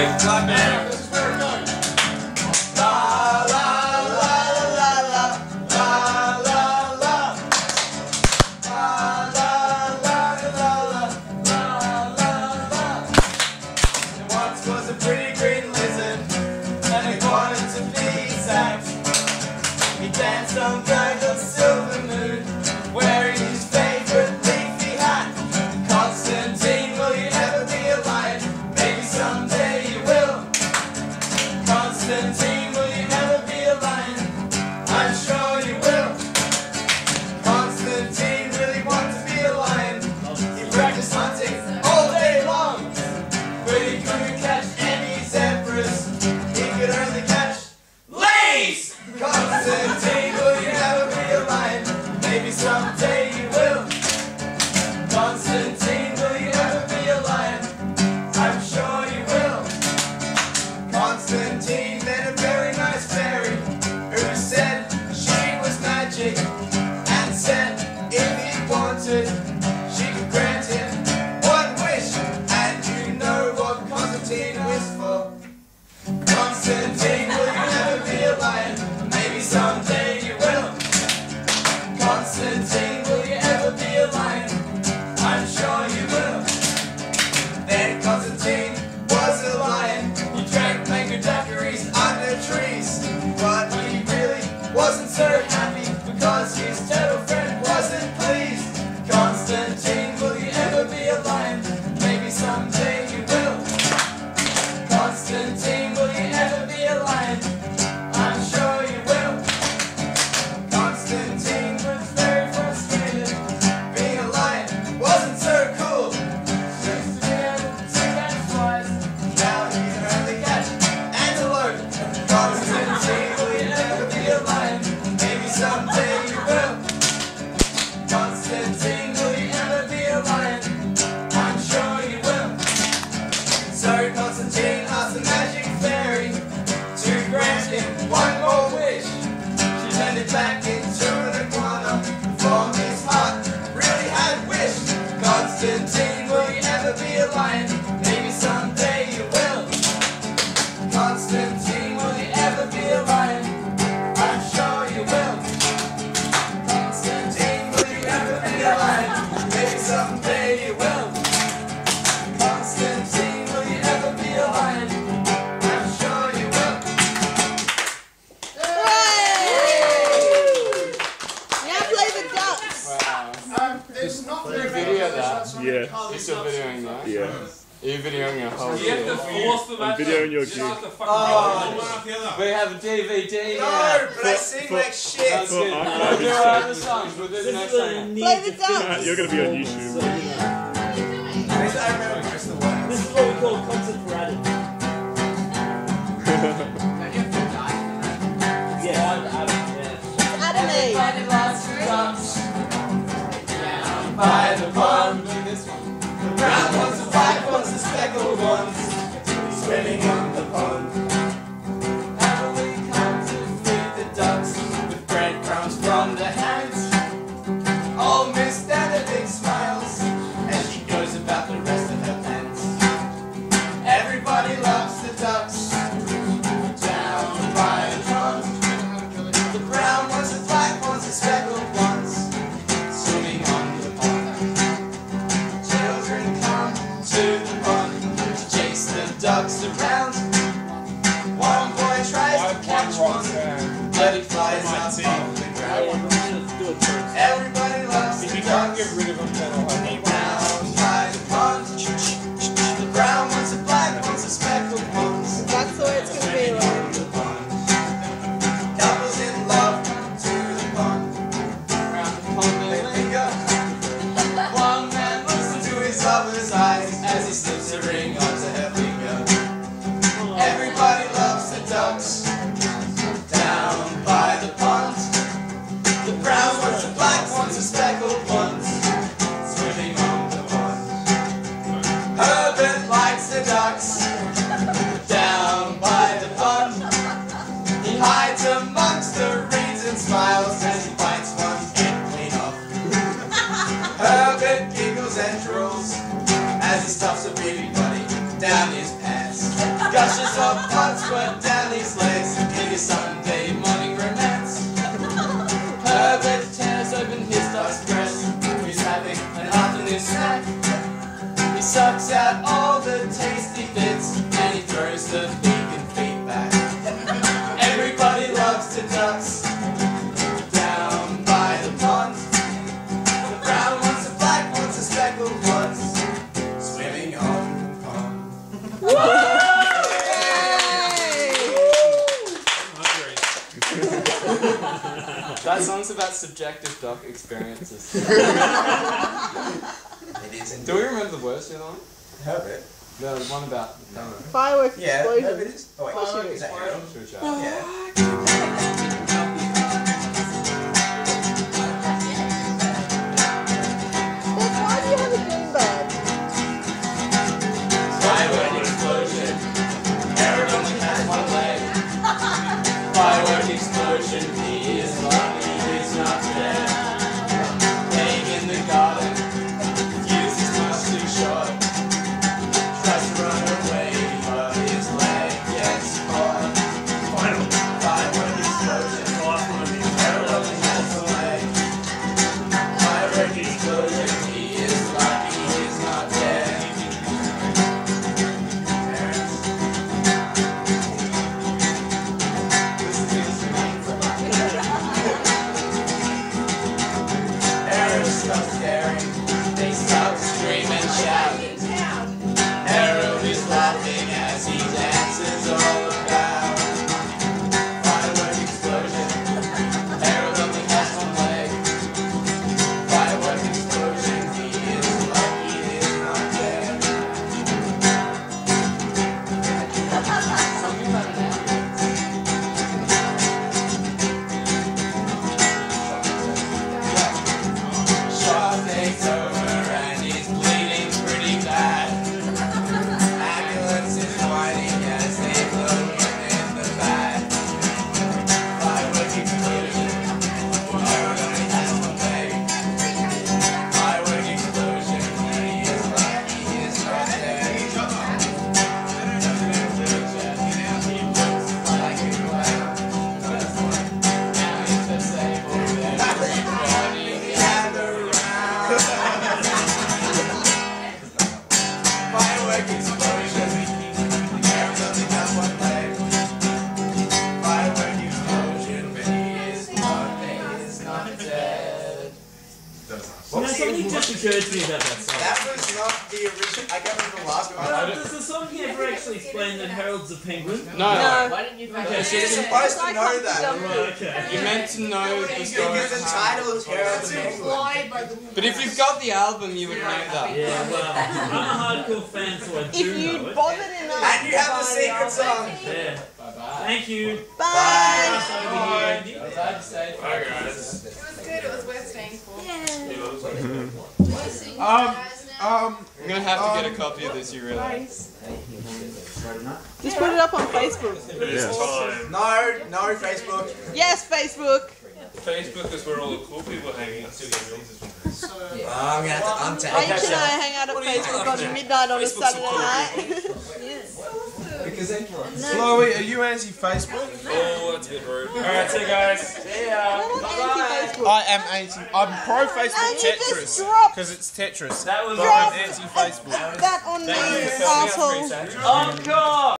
Clap it. Yeah. You're still videoing that? Yeah. Are you videoing your whole You have to force the I'm videoing your gig. Oh, we have a DVD. No, but I sing like shit. That's good. No, there are other songs, but next time. Play the dance. You're going to be on YouTube. This is what we call content for Yeah. by the cycle once, spinning subjective duck experiences. It is Do we remember the worst to the line? Herbert. The one about. Fireworks Yeah, Herbert explosion. is. Oh, wait, Of course is that Herold? Should? Yeah. You know, something just occurred to me about that song. That was not the original. I can't remember the last one. Uh, does the song ever actually explain that Herold's a penguin? No. No. Why didn't you find Okay, so You're supposed to know that. Right, okay. You're meant to know the story. Because the title is Harold the Penguin. Implied by the But if you've got the album, you would know that. Yeah, well, I'm a hardcore fan, so I do If know you it. bothered enough. And you have the secret song. Yeah. Bye Thank you. Bye. Nice talking to you, Andy. bye. Glad to say. Bye, guys. It was good. It was worth staying for. Um, um, I'm gonna have to get a copy of this, you realize. Just put it up on Facebook. It is time. No, no, Facebook. Yes, Facebook. Facebook is where all the cool people hang out. Oh, I'm gonna have to Rachel untag and I hang out at Facebook on midnight on a Saturday night. Because then Chloe, are you anti-Facebook? Oh, that's a good word. Alright, so guys. See ya. I'm. I am anti. I'm pro Facebook And you just Tetris dropped because it's Tetris. That was But I'm anti-Facebook. that on me, Thank you for filling out asshole. three sets. Encore!